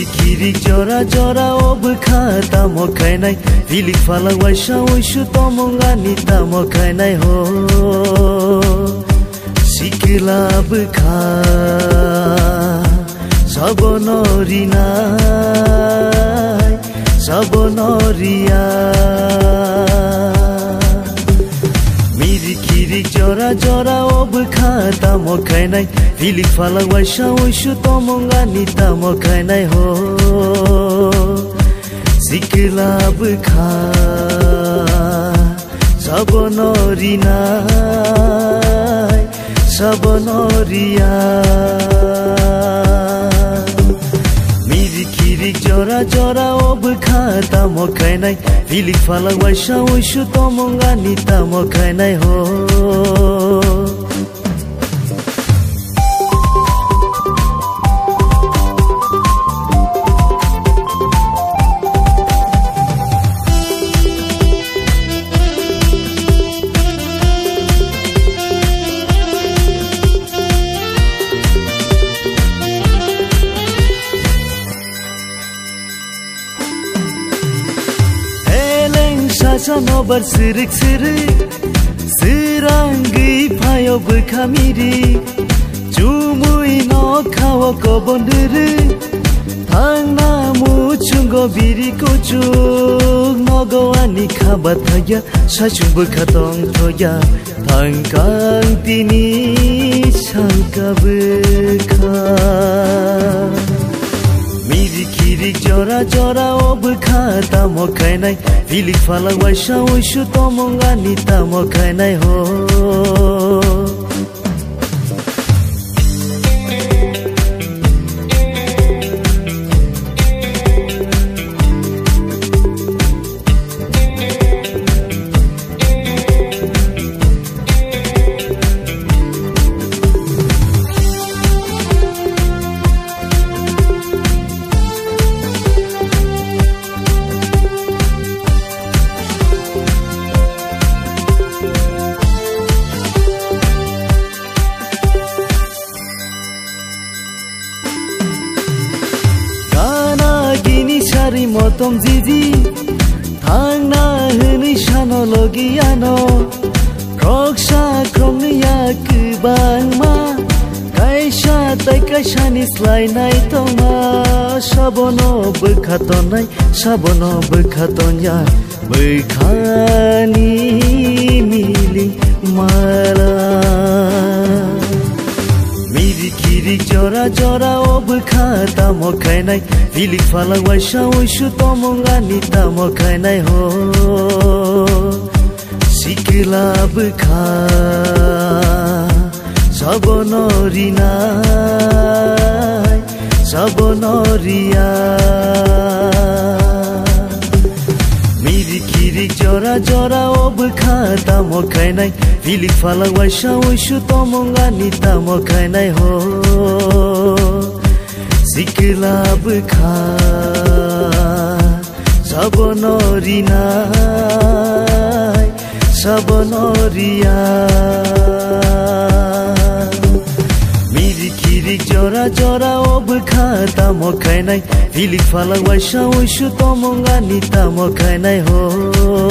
Kirik kirik jora jora obkha tamo khainai Filik fala waisha oishu tomonga ni tamo khainai ho Sikila bkha sabonorinai sabonoria ya jora obkha tamo khainai fili phala waisha oishu tomonga ni tamo khainai ho sikla bkha sabonorinai sabonoria মিরিকিরিক জরা জরা of খাতা মখাই নাই ফিলিক ফালা ওয়াইশা ওইশু তমঙ্গা নিতা মখাই নাই হো sama bersirik sirik Seranggi payo berkamiri Cumui no kawa kobondiri Thang namu chungo biri kucung Nogo ani khabat thaya Sachung berkhatong thoya Thang kang tini sangka berkhat Fili jora jora obu khata mo khai nai Fili phala waisha oishu tomongani ta mo khai nai ho মতম জিজি থানা নিশান লগিয়ানো রক্ষা ক্রমিয়া কিবাংমা কাইসা তাই কাইসা নিসলাই নাই তোমা সাবন বৈখাত নাই সাবন বৈখাত বৈখানি মিলি মাল Vilik jora jora obu khata mo khai nai Vilik phala waisha oishu tomo ngani tamo khai nai ho Sikla bu kha Sabo nori nai Sabo nori ai Ina jora obkha tamo khainai Filik fala waisha oishu tomonga ni tamo khainai ho Sikla bkha Sabonorinai Sabonoria Miri kirik jora jora obkha tamo khainai Filik fala waisha oishu tomonga ni tamo khainai ho